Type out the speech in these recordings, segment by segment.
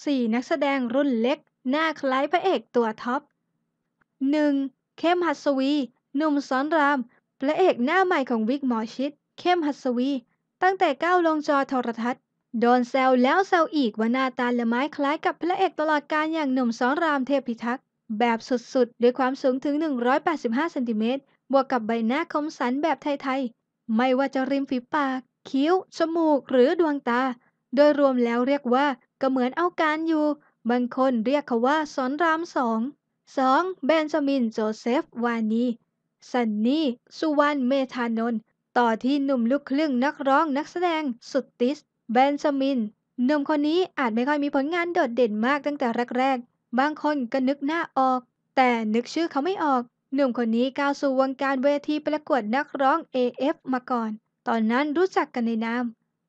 4 นักแสดงรุ่นเล็ก หน้าคล้ายพระเอกตัวท็อป 1. เข้มหัสวี หนุ่มสอนราม พระเอกหน้าใหม่ของวิกหมอชิด เข้มหัสวี ตั้งแต่ก้าวลงจอโทรทัศน์ โดนแซวแล้วแซวอีกว่าหน้าตาละไม้คล้ายกับพระเอกตลอดกาลอย่างหนุ่มสอนรามเทพิทักษ์ แบบสุดๆ ด้วยความสูงถึง 185เซนติเมตร บวกกับใบหน้าคมสันแบบไทยๆ ไม่ว่าจะริมฝีปาก คิ้ว จมูก หรือดวงตา โดยรวมแล้วเรียกว่า ก็เหมือนเอาการอยู่ บางคนเรียกเขาว่าสอนรามสอง 2. เบนจามินโจเซฟวานีซันนี่สุวรรณเมธานนท์ต่อที่หนุ่มลูกครึ่งนักร้องนักแสดงสุดติสต์เบนจามินหนุ่มคนนี้อาจไม่ค่อยมีผลงานโดดเด่นมากตั้งแต่แรกๆ บางคนก็นึกหน้าออก แต่นึกชื่อเขาไม่ออก หนุ่มคนนี้ก้าวสู่วงการเวทีประกวดนักร้อง AF มาก่อน ตอนนั้นรู้จักกันในนาม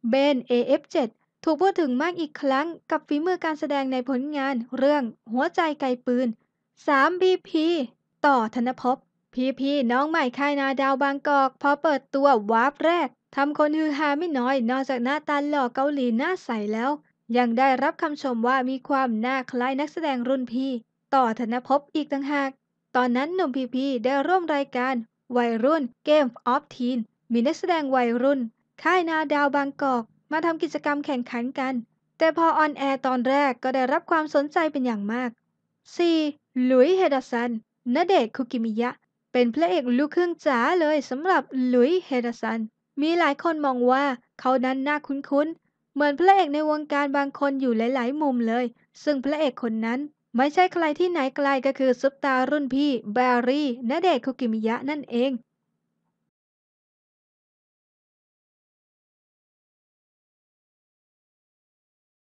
เบน AF7 ถูกพูดถึงมากอีกครั้งกับฝีมือการแสดงในผลงานเรื่องหัวใจไกลปืน 3. BP ต่อธนภพพีพีน้องใหม่ค่ายนาดาวบางกอก พอเปิดตัววาร์ปแรกทำคนฮือฮาไม่น้อย นอกจากหน้าตาหล่อเกาหลีหน้าใสแล้ว ยังได้รับคำชมว่ามีความน้าคล้ายนักแสดงรุ่นพี่ ต่อธนภพอีกต่างหาก ตอนนั้นหนุ่มพีพีได้ร่วมรายการ วัยรุ่น Game of Teen มีนักแสดงวัยรุ่น ค่ายนาดาวบางกอก มาทำกิจกรรมแข่งขันกัน แต่พอ on air ตอนแรกก็ได้รับความสนใจเป็นอย่างมาก 4. หลุยส์ เฮส สันณเดชน์ คูกิมิยะ เป็นพระเอกลูกครึ่งจ๋าเลยสำหรับหลุยส์ เฮส สัน มีหลายคนมองว่าเขานั้นน่าคุ้นๆ เหมือนพระเอกในวงการบางคนอยู่หลาย ๆ มุมเลย ซึ่งพระเอกคนนั้นไม่ใช่ใครที่ไหนไกลก็คือซุปตาร์รุ่นพี่แบรี่ณเดชคุกิมิยะนั่นเอง